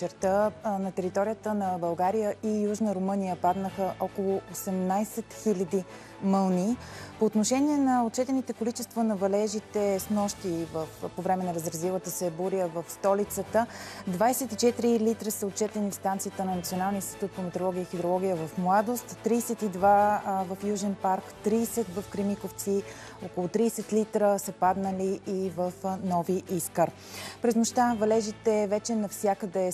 вечерта на територията на България и Южна Румъния паднаха около 18 000 мълни. По отношение на отчетените количества на валежите с нощи в, по време на разразилата се буря в столицата, 24 литра са отчетени в станцията на Националния институт по метеорология и хидрология в Младост, 32 в Южен парк, 30 в Кремиковци, около 30 литра са паднали и в Нови Искър. През нощта валежите вече навсякъде е